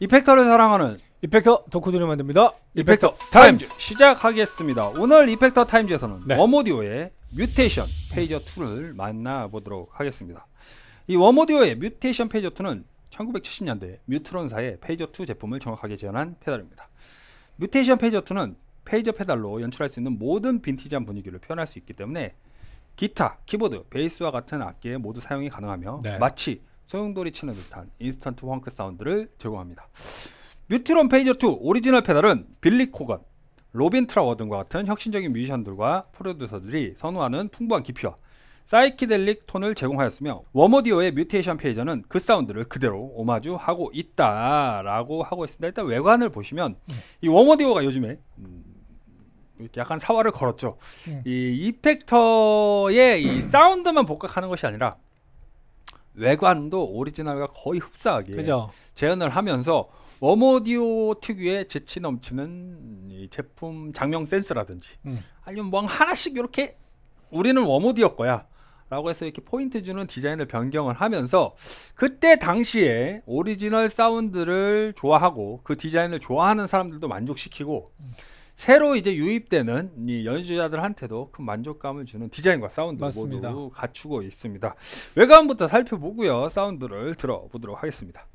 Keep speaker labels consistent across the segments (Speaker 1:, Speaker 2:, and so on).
Speaker 1: 이펙터를 사랑하는
Speaker 2: 이펙터 덕후들이 만듭니다.
Speaker 1: Effector Times 시작하겠습니다. 오늘 Effector Times에서는
Speaker 2: 네.
Speaker 1: Warm Audio의 Mutation Phasor 2를 만나보도록 하겠습니다. 이 Warm Audio의 Mutation Phasor 2는 1970년대 Mu-Tron사의 Phasor 2 제품을 정확하게 재현한 페달입니다. Mutation Phasor 2는 phaser 페달로 연출할 수 있는 모든 빈티지한 분위기를 표현할 수 있기 때문에 기타, 키보드, 베이스와 같은 악기에 모두 사용이 가능하며
Speaker 2: 네.
Speaker 1: 마치 소용돌이 치는 듯한 instant funk 사운드를 제공합니다. Mu-Tron Phasor 2 오리지널 페달은 빌리 코건, 로빈 트라워 등과 같은 혁신적인 뮤지션들과 프로듀서들이 선호하는 풍부한 깊이와 사이키델릭 톤을 제공하였으며 Warm Audio의 Mutation Phasor는 그 사운드를 그대로 오마주하고 있다라고 하고 있습니다. 일단 외관을 보시면 이 Warm Audio가 요즘에 음, 약간 사활을 걸었죠.
Speaker 2: 음.
Speaker 1: 이 이펙터의 이 사운드만 복각하는 것이 아니라 외관도 오리지널과 거의 흡사하게
Speaker 2: 그죠?
Speaker 1: 재현을 하면서 Warm Audio 특유의 재치 넘치는 이 제품 작명 센스라든지
Speaker 2: 음.
Speaker 1: 아니면 뭐 하나씩 이렇게 우리는 Warm Audio 거야 라고 해서 이렇게 포인트 주는 디자인을 변경을 하면서 그때 당시에 오리지널 사운드를 좋아하고 그 디자인을 좋아하는 사람들도 만족시키고 새로 이제 유입되는 이 연주자들한테도 큰 만족감을 주는 디자인과 사운드
Speaker 2: 맞습니다.
Speaker 1: 모두 갖추고 있습니다. 외관부터 살펴보고요. 사운드를 들어보도록 하겠습니다.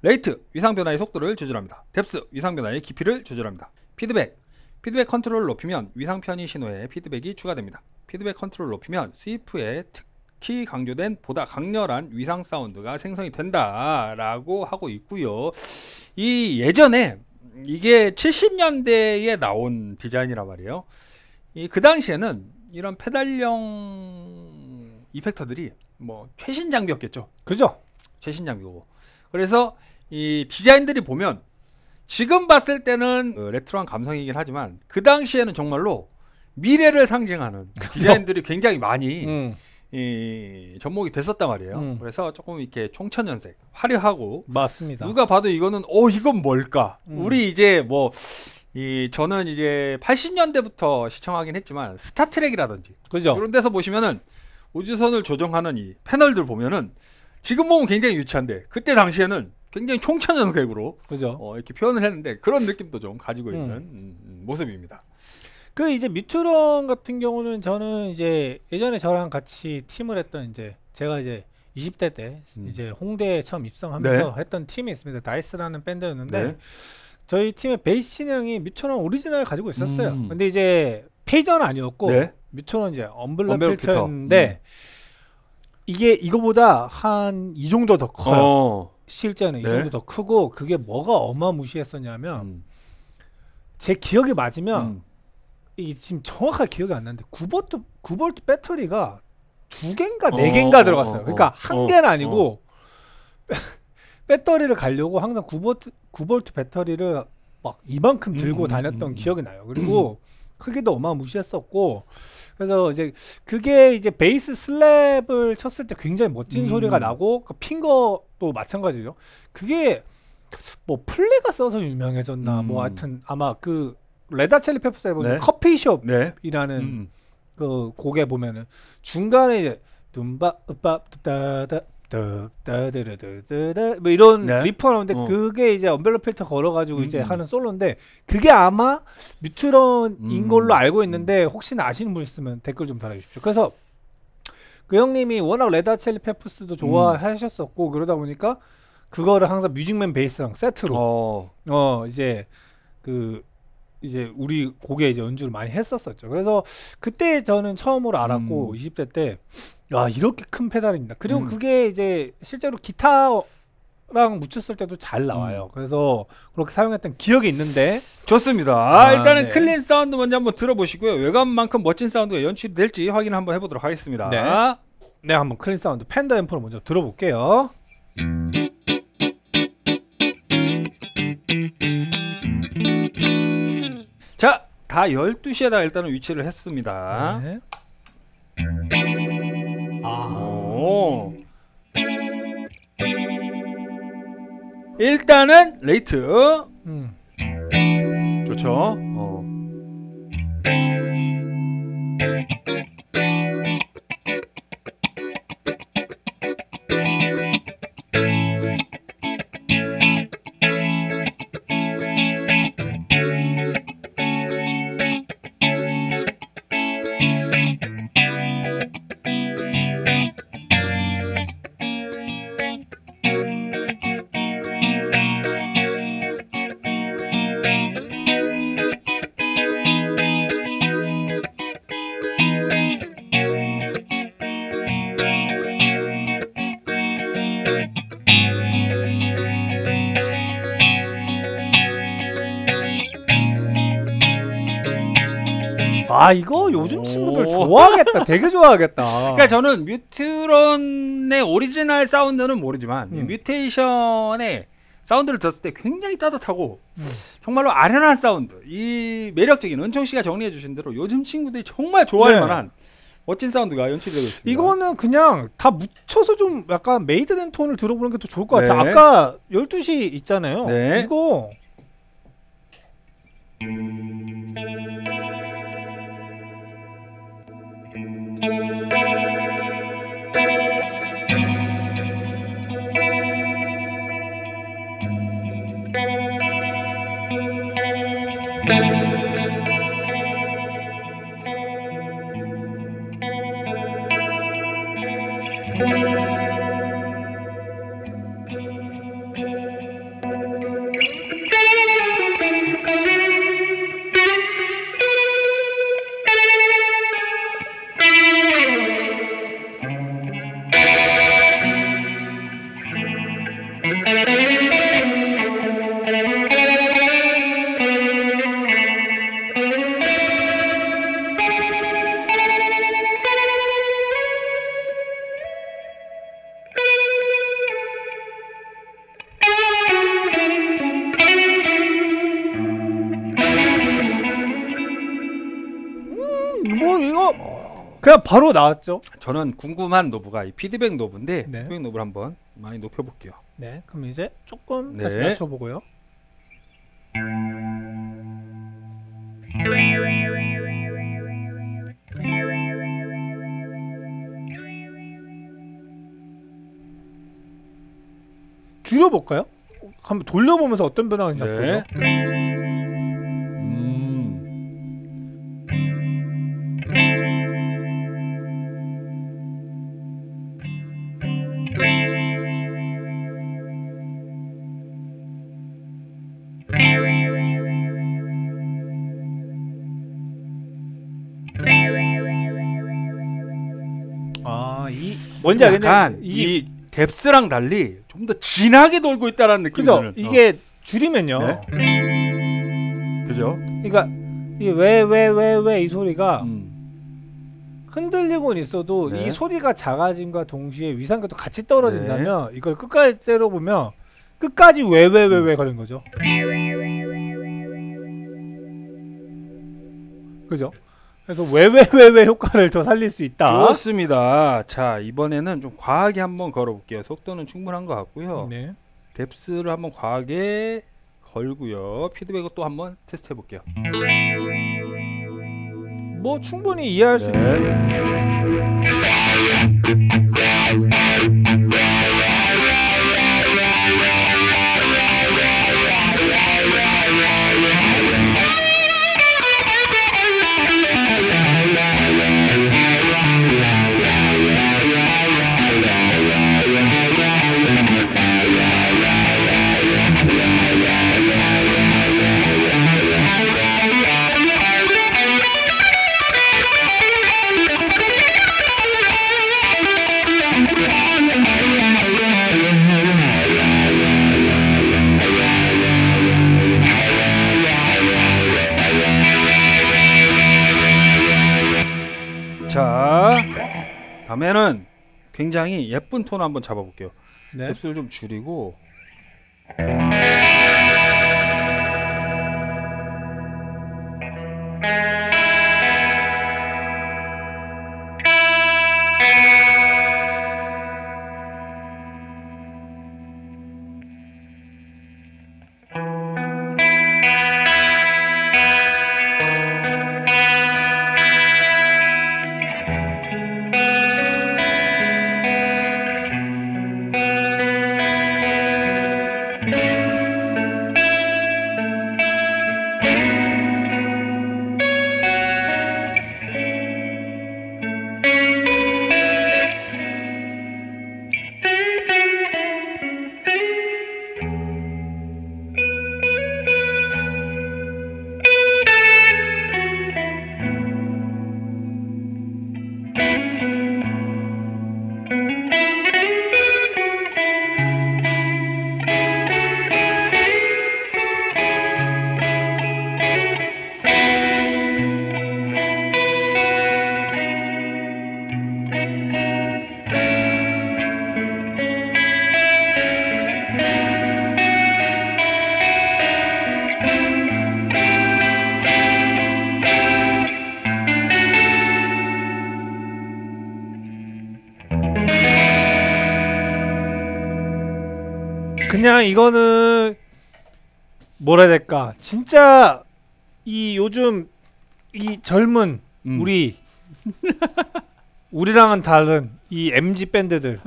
Speaker 1: rate 위상 변화의 속도를 조절합니다. depth 위상 변화의 깊이를 조절합니다. 피드백 피드백 컨트롤을 높이면 위상 편이 신호에 피드백이 추가됩니다. 피드백 컨트롤을 높이면 sweep에 특히 강조된 보다 강렬한 위상 사운드가 생성이 된다라고 하고 있고요. 이 예전에 이게 70년대에 나온 디자인이란 말이에요. 이 그 당시에는 이런 페달형 이펙터들이 뭐 최신 장비였겠죠.
Speaker 2: 그죠?
Speaker 1: 최신 장비고. 그래서 이 디자인들이 보면 지금 봤을 때는 어, 레트로한 감성이긴 하지만 그 당시에는 정말로 미래를 상징하는 디자인들이 굉장히 많이
Speaker 2: 음.
Speaker 1: 이 접목이 됐었단 말이에요.
Speaker 2: 음.
Speaker 1: 그래서 조금 이렇게 총천연색, 화려하고
Speaker 2: 맞습니다.
Speaker 1: 누가 봐도 이거는 어 이건 뭘까?
Speaker 2: 음.
Speaker 1: 우리 이제 뭐 이 저는 이제 80년대부터 시청하긴 했지만 Star Trek이라든지
Speaker 2: 그죠?
Speaker 1: 이런 데서 보시면은 우주선을 조종하는 이 패널들 보면은 지금 보면 굉장히 유치한데 그때 당시에는 굉장히 총천연색으로
Speaker 2: 그죠?
Speaker 1: 어, 이렇게 표현을 했는데 그런 느낌도 좀 가지고
Speaker 2: 음.
Speaker 1: 있는 음, 음, 모습입니다.
Speaker 2: 그 이제 Mu-Tron 같은 경우는 저는 이제 예전에 저랑 같이 팀을 했던 이제 제가 이제 20대 때
Speaker 1: 음.
Speaker 2: 이제 홍대에 처음 입성하면서
Speaker 1: 네.
Speaker 2: 했던 팀이 있습니다. 다이스라는 밴드였는데
Speaker 1: 네.
Speaker 2: 저희 팀의 베이스 진영이 Mu-Tron 오리지널 가지고 있었어요.
Speaker 1: 음.
Speaker 2: 근데 이제 phaser는 아니었고
Speaker 1: 네.
Speaker 2: Mu-Tron 이제
Speaker 1: envelope
Speaker 2: 필터였는데 이게 이거보다 한 이 정도 더 커요.
Speaker 1: 어.
Speaker 2: 실제는 이
Speaker 1: 네.
Speaker 2: 정도 더 크고 그게 뭐가 어마무시했었냐면
Speaker 1: 음.
Speaker 2: 제 기억이 맞으면
Speaker 1: 음.
Speaker 2: 이게 지금 정확하게 기억이 안 나는데 9볼트 9볼트 배터리가 두 개인가
Speaker 1: 어,
Speaker 2: 네 개인가
Speaker 1: 어,
Speaker 2: 들어갔어요.
Speaker 1: 어,
Speaker 2: 그러니까
Speaker 1: 어,
Speaker 2: 한
Speaker 1: 어,
Speaker 2: 개는 아니고 배터리를 가려고 항상 9볼트 9볼트 배터리를 막 이만큼 들고
Speaker 1: 음, 음,
Speaker 2: 다녔던
Speaker 1: 음.
Speaker 2: 기억이 나요. 그리고 크기도 어마무시했었고 그래서 이제 그게 이제 베이스 slap을 쳤을 때 굉장히 멋진
Speaker 1: 음.
Speaker 2: 소리가 나고 그 finger도 마찬가지죠. 그게 뭐 Flea가 써서 유명해졌나
Speaker 1: 음.
Speaker 2: 뭐 하여튼 아마 그 Red Hot Chili Peppers에 보면
Speaker 1: 네.
Speaker 2: Coffee Shop이라는
Speaker 1: 네. 음.
Speaker 2: 그 곡에 보면은 중간에 이제 둠바 으빠 뚜따다 따다다다다다 뭐 이런
Speaker 1: 네.
Speaker 2: riff가 나오는데
Speaker 1: 어.
Speaker 2: 그게 이제 envelope 필터 걸어가지고
Speaker 1: 음,
Speaker 2: 이제
Speaker 1: 음.
Speaker 2: 하는 솔로인데 그게 아마 Mu-Tron인
Speaker 1: 음.
Speaker 2: 걸로 알고 있는데 혹시나 아시는 분 있으면 댓글 좀 달아주십시오. 그래서 그 형님이 워낙 Red Hot Chili Peppers도 좋아하셨었고 그러다 보니까 그거를 항상 Music Man 베이스랑 세트로
Speaker 1: 어.
Speaker 2: 어 이제 그 이제 우리 곡에 이제 연주를 많이 했었었죠. 그래서 그때 저는 처음으로 알았고
Speaker 1: 음.
Speaker 2: 20대 때야 이렇게 큰 페달입니다. 그리고
Speaker 1: 음.
Speaker 2: 그게 이제 실제로 기타랑 묻혔을 때도 잘 나와요. 그래서 그렇게 사용했던 기억이 있는데
Speaker 1: 좋습니다.
Speaker 2: 아,
Speaker 1: 일단은
Speaker 2: 네.
Speaker 1: 클린 사운드 먼저 한번 들어보시고요. 외관만큼 멋진 사운드가 연출이 될지 확인 한번 해보도록 하겠습니다.
Speaker 2: 네. 네 한번 clean 사운드 Fender 앰프를 먼저 들어볼게요.
Speaker 1: 다 12시에다 일단은 위치를 했습니다.
Speaker 2: 네. 아,
Speaker 1: 오. 일단은 레이트
Speaker 2: 음.
Speaker 1: 좋죠. 어.
Speaker 2: 아 이거 요즘 친구들
Speaker 1: 오.
Speaker 2: 좋아하겠다. 되게 좋아하겠다.
Speaker 1: 그러니까 저는 Mu-Tron의 오리지널 사운드는 모르지만 이
Speaker 2: 음.
Speaker 1: Mutation의 사운드를 들었을 때 굉장히 따뜻하고
Speaker 2: 음.
Speaker 1: 정말로 아련한 사운드 이 매력적인 은총 씨가 정리해 주신 대로 요즘 친구들이 정말 좋아할
Speaker 2: 네.
Speaker 1: 만한 멋진 사운드가 연출되고 있습니다.
Speaker 2: 이거는 그냥 다 묻혀서 좀 약간 made된 톤을 들어보는 게 더 좋을 것 같아.
Speaker 1: 네.
Speaker 2: 아까 12시 있잖아요.
Speaker 1: 네.
Speaker 2: 이거 뭐 바로 나왔죠.
Speaker 1: 저는 궁금한 knob가 이 피드백 knob인데
Speaker 2: 네.
Speaker 1: 피드백 knob를 한번 많이 높여볼게요.
Speaker 2: 네, 그럼 이제 조금
Speaker 1: 네.
Speaker 2: 다시 낮춰보고요. 줄여볼까요? 한번 돌려보면서 어떤 변화가 한번
Speaker 1: 네.
Speaker 2: 보죠. 아, 이 뭔지 알겠네. 이
Speaker 1: 이 뎁스랑 달리 좀 더 진하게 돌고 있다라는 느낌이
Speaker 2: 그죠?
Speaker 1: 드는.
Speaker 2: 이게 줄이면요.
Speaker 1: 네. 어, 그죠?
Speaker 2: 그러니까 이왜왜 왜 왜 이 소리가
Speaker 1: 음.
Speaker 2: 흔들리고는 있어도
Speaker 1: 네.
Speaker 2: 이 소리가 작아짐과 동시에 위상도 같이 떨어진다면 이걸 끝까지 때려 보면 끝까지 왜 왜 왜 왜 걸린 거죠. 그죠? 그래서 왜왜왜왜 효과를 더 살릴 수 있다.
Speaker 1: 좋습니다. 자 이번에는 좀 과하게 한번 걸어볼게요. 속도는 충분한 것 같고요.
Speaker 2: 네.
Speaker 1: 뎁스를 한번 과하게 걸고요. 피드백을 또 한번 테스트 해볼게요.
Speaker 2: 뭐 충분히 이해할 수 있는
Speaker 1: 굉장히 예쁜 톤 한번 잡아볼게요.
Speaker 2: 네.
Speaker 1: 뎁스를 좀 줄이고
Speaker 2: 그냥 이거는 뭐라 해야 될까? 진짜 이 요즘 이 젊은
Speaker 1: 음.
Speaker 2: 우리 우리랑은 다른 이 MG 밴드들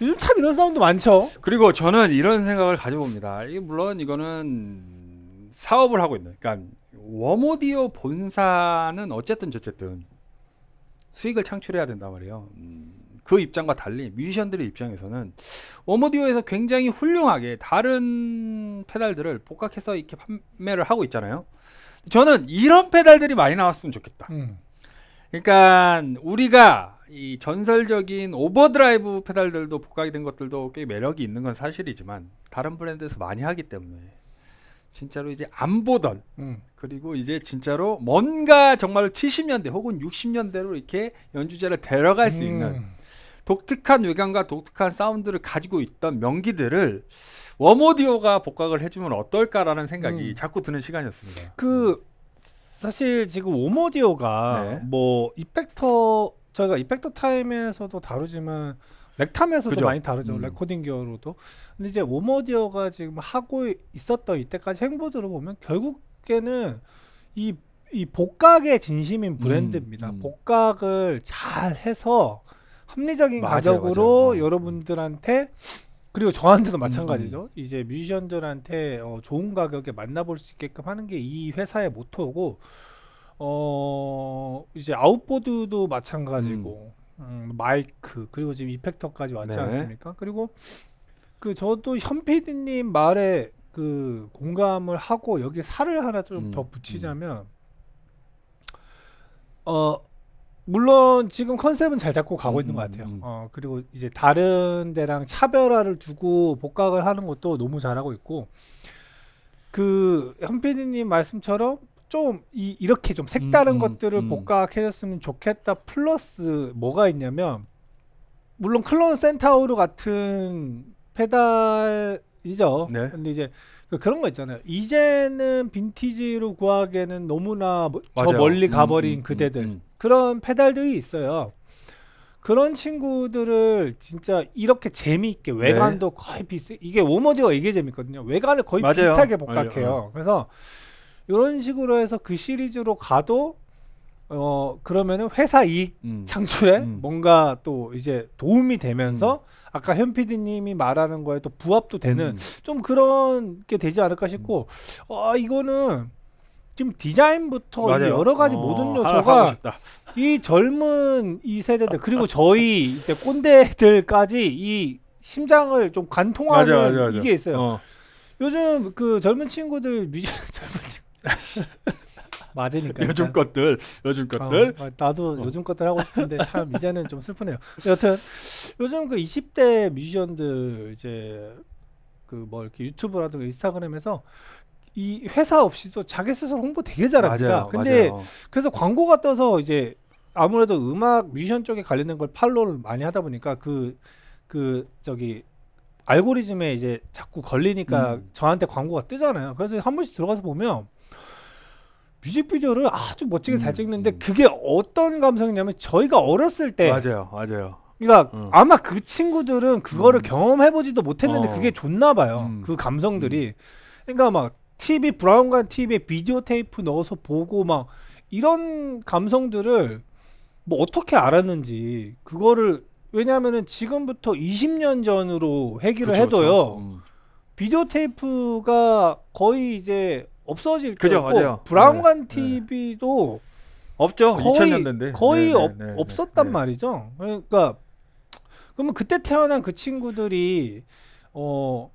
Speaker 2: 요즘 참 이런 사운드 많죠.
Speaker 1: 그리고 저는 이런 생각을 가져봅니다. 이게 물론 이거는 사업을 하고 있는, 그러니까 웜오디오 본사는 어쨌든 저쨌든 수익을 창출해야 된단 말이에요. 음, 그 입장과 달리 뮤지션들의 입장에서는 Warm Audio에서 굉장히 훌륭하게 다른 페달들을 복각해서 이렇게 판매를 하고 있잖아요. 저는 이런 페달들이 많이 나왔으면 좋겠다.
Speaker 2: 음.
Speaker 1: 그러니까 우리가 이 전설적인 overdrive 페달들도 복각이 된 것들도 꽤 매력이 있는 건 사실이지만 다른 브랜드에서 많이 하기 때문에 진짜로 이제 안 보던
Speaker 2: 음.
Speaker 1: 그리고 이제 진짜로 뭔가 정말 70년대 혹은 60년대로 이렇게 연주자를 데려갈 수 있는
Speaker 2: 음.
Speaker 1: 독특한 외관과 독특한 사운드를 가지고 있던 명기들을 Warm Audio가 복각을 해주면 어떨까라는 생각이
Speaker 2: 음.
Speaker 1: 자꾸 드는 시간이었습니다.
Speaker 2: 그 사실 지금 Warm Audio가
Speaker 1: 네.
Speaker 2: 뭐 effector 저희가 Effector Times에서도 다루지만 렉탐에서도
Speaker 1: 그죠.
Speaker 2: 많이 다루죠
Speaker 1: 음.
Speaker 2: recording gear로도 근데 이제 Warm Audio가 지금 하고 있었던 이때까지 행보들을 보면 결국에는 이, 이 복각에 진심인 브랜드입니다
Speaker 1: 음.
Speaker 2: 복각을 잘 해서 합리적인
Speaker 1: 맞아요,
Speaker 2: 가격으로
Speaker 1: 맞아요. 어.
Speaker 2: 여러분들한테 그리고 저한테도
Speaker 1: 음,
Speaker 2: 마찬가지죠. 이제 뮤지션들한테 어, 좋은 가격에 만나볼 수 있게끔 하는 게 이 회사의 모토고, 어 이제 아웃보드도 마찬가지고, 음, 마이크 그리고 지금 이펙터까지 왔지
Speaker 1: 네.
Speaker 2: 않습니까? 그리고 그 저도 현 PD님 말에 그 공감을 하고 여기 살을 하나 좀
Speaker 1: 음,
Speaker 2: 더 붙이자면, 어 물론 지금 컨셉은 잘 잡고 가고
Speaker 1: 음,
Speaker 2: 있는 것
Speaker 1: 음,
Speaker 2: 같아요.
Speaker 1: 음.
Speaker 2: 어 그리고 이제 다른 데랑 차별화를 두고 복각을 하는 것도 너무 잘하고 있고 그 현PD님 말씀처럼 좀 이, 이렇게 좀 색다른
Speaker 1: 음, 음,
Speaker 2: 것들을
Speaker 1: 음.
Speaker 2: 복각해줬으면 좋겠다. 플러스 뭐가 있냐면 물론 Klon Centaur 같은 페달 이죠.
Speaker 1: 네.
Speaker 2: 근데 이제 그- 그런 거 있잖아요. 이제는 빈티지로 구하기에는 너무나 뭐- 저
Speaker 1: 맞아요.
Speaker 2: 멀리
Speaker 1: 음,
Speaker 2: 가버린
Speaker 1: 음,
Speaker 2: 그대들
Speaker 1: 음, 음.
Speaker 2: 그런 페달들이 있어요. 그런 친구들을 진짜 이렇게 재미있게 외관도 거의 비슷 이게 오머디가 이게 재밌거든요. 외관을 거의
Speaker 1: 맞아요.
Speaker 2: 비슷하게
Speaker 1: 맞아요.
Speaker 2: 복각해요. 그래서 이런 식으로 해서 그 시리즈로 가도 어 그러면은 회사 이익
Speaker 1: 음.
Speaker 2: 창출에
Speaker 1: 음.
Speaker 2: 뭔가 또 이제 도움이 되면서 아까 현 PD님이 말하는 거에 또 부합도 되는
Speaker 1: 음.
Speaker 2: 좀 그런 게 되지 않을까 싶고 아 이거는 지금 디자인부터. 여러 가지
Speaker 1: 어,
Speaker 2: 모든 요소가. 이 젊은 이 세대들 그리고 저희 이제 꼰대들까지 이 심장을 좀 관통하는
Speaker 1: 맞아, 맞아, 맞아.
Speaker 2: 이게 있어요.
Speaker 1: 어.
Speaker 2: 요즘 그 젊은 친구들 뮤직 젊은 친구 맞으니까
Speaker 1: 요즘. 것들, 요즘 것들.
Speaker 2: 어, 나도
Speaker 1: 어.
Speaker 2: 요즘 것들 하고 싶은데 참 이제는 좀 슬프네요. 여튼 요즘 그 20대 뮤지션들 이제 그 뭐 이렇게 유튜브라든가 인스타그램에서 이 회사 없이도 자기 스스로 홍보 되게 잘합니다.
Speaker 1: 맞아요.
Speaker 2: 근데
Speaker 1: 맞아요.
Speaker 2: 그래서 광고가 떠서 이제 아무래도 음악 뮤지션 쪽에 관련된 걸 팔로우를 많이 하다 보니까 그그 저기 알고리즘에 이제 자꾸 걸리니까
Speaker 1: 음.
Speaker 2: 저한테 광고가 뜨잖아요. 그래서 한 번씩 들어가서 보면 뮤직비디오를 아주 멋지게 잘
Speaker 1: 음,
Speaker 2: 찍는데
Speaker 1: 음.
Speaker 2: 그게 어떤 감성이냐면 저희가 어렸을 때
Speaker 1: 맞아요, 맞아요.
Speaker 2: 그러니까
Speaker 1: 어.
Speaker 2: 아마 그 친구들은 그거를
Speaker 1: 음.
Speaker 2: 경험해보지도 못했는데
Speaker 1: 어.
Speaker 2: 그게 좋나 봐요.
Speaker 1: 음.
Speaker 2: 그 감성들이. 그러니까 막 TV 브라운관 TV에 비디오 테이프 넣어서 보고 막 이런 감성들을 뭐 어떻게 알았는지 그거를 왜냐하면은 지금부터 20년 전으로 회귀를
Speaker 1: 그쵸,
Speaker 2: 해도요
Speaker 1: 그쵸. 음.
Speaker 2: 비디오 테이프가 거의 이제 없어질
Speaker 1: 그죠,
Speaker 2: 거고
Speaker 1: 맞아요.
Speaker 2: 브라운관
Speaker 1: 네,
Speaker 2: TV도
Speaker 1: 없죠.
Speaker 2: 거의
Speaker 1: 2000년대인데.
Speaker 2: 거의
Speaker 1: 네,
Speaker 2: 없,
Speaker 1: 네, 네,
Speaker 2: 없었단
Speaker 1: 네.
Speaker 2: 말이죠. 그러니까 그러면 그때 태어난 그 친구들이 어.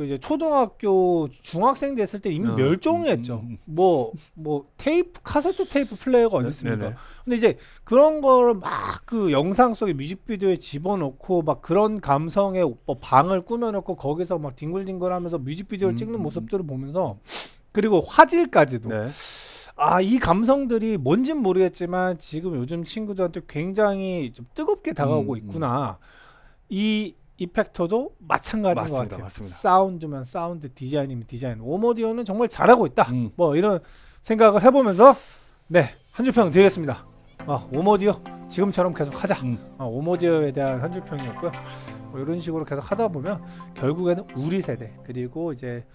Speaker 2: 그 이제 초등학교 중학생 됐을 때 이미
Speaker 1: 어,
Speaker 2: 멸종했죠.
Speaker 1: 음, 음,
Speaker 2: 뭐뭐 테이프 카세트 테이프 플레이어가 어디
Speaker 1: 네,
Speaker 2: 있습니까?
Speaker 1: 네네.
Speaker 2: 근데 이제 그런 거를 막그 영상 속에 뮤직비디오에 집어넣고 막 그런 감성의 뭐 방을 꾸며놓고 거기서 막 뒹굴뒹굴하면서 뮤직비디오를
Speaker 1: 음,
Speaker 2: 찍는
Speaker 1: 음,
Speaker 2: 모습들을 보면서 그리고 화질까지도
Speaker 1: 네.
Speaker 2: 아 이 감성들이 뭔진 모르겠지만 지금 요즘 친구들한테 굉장히 좀 뜨겁게 다가오고
Speaker 1: 음,
Speaker 2: 있구나. 이 effector도 마찬가지인 것
Speaker 1: 맞습니다,
Speaker 2: 같아요.
Speaker 1: 맞습니다.
Speaker 2: 사운드면 사운드, 디자인이면 디자인. Warm Audio는 정말 잘하고 있다.
Speaker 1: 음.
Speaker 2: 뭐 이런 생각을 해보면서 네 한 줄평 드리겠습니다. 아 Warm Audio 지금처럼 계속 하자.
Speaker 1: 음.
Speaker 2: 아, Warm Audio에 대한 한 줄 평이었고요. 뭐 이런 식으로 계속 하다 보면 결국에는 우리 세대 그리고 이제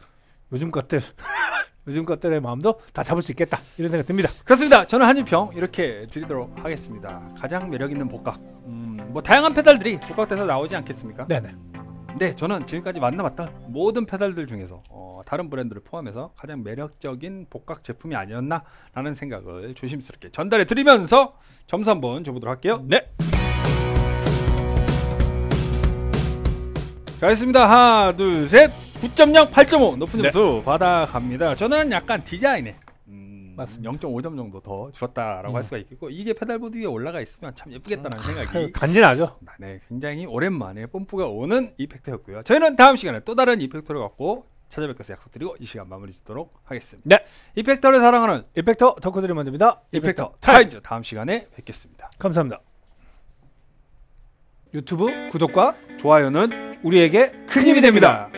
Speaker 2: 요즘 것들 요즘 것들의 마음도 다 잡을 수 있겠다 이런 생각 듭니다.
Speaker 1: 그렇습니다. 저는 한줄평 이렇게 드리도록 하겠습니다. 가장 매력 있는 복각. 음, 뭐 다양한 페달들이 복각돼서 나오지 않겠습니까?
Speaker 2: 네네.
Speaker 1: 네, 저는 지금까지 만나봤던 모든 페달들 중에서 어, 다른 브랜드를 포함해서 가장 매력적인 복각 제품이 아니었나라는 생각을 조심스럽게 전달해 드리면서 점수 한번 줘보도록 할게요.
Speaker 2: 네.
Speaker 1: 가겠습니다. 하나, 둘, 셋. 9.0, 8.5 높은
Speaker 2: 네.
Speaker 1: 점수 받아갑니다. 저는 약간 디자인에 음,
Speaker 2: 맞습니다.
Speaker 1: 0.5점 정도 더 주었다라고
Speaker 2: 음.
Speaker 1: 할 수가 있겠고 이게 pedalboard 위에 올라가 있으면 참 예쁘겠다는 생각이
Speaker 2: 간지나죠.
Speaker 1: 네, 굉장히 오랜만에 뽐뿌가 오는 effector였고요. 저희는 다음 시간에 또 다른 effector를 갖고 찾아뵙겠다 약속드리고 이 시간 마무리 짓도록 하겠습니다.
Speaker 2: 네.
Speaker 1: 이펙터를 사랑하는
Speaker 2: 이펙터 덕후들이 만듭니다.
Speaker 1: 이펙터 타임즈 다음 시간에 뵙겠습니다.
Speaker 2: 감사합니다. 유튜브 구독과
Speaker 1: 좋아요는
Speaker 2: 우리에게 큰 힘이 됩니다.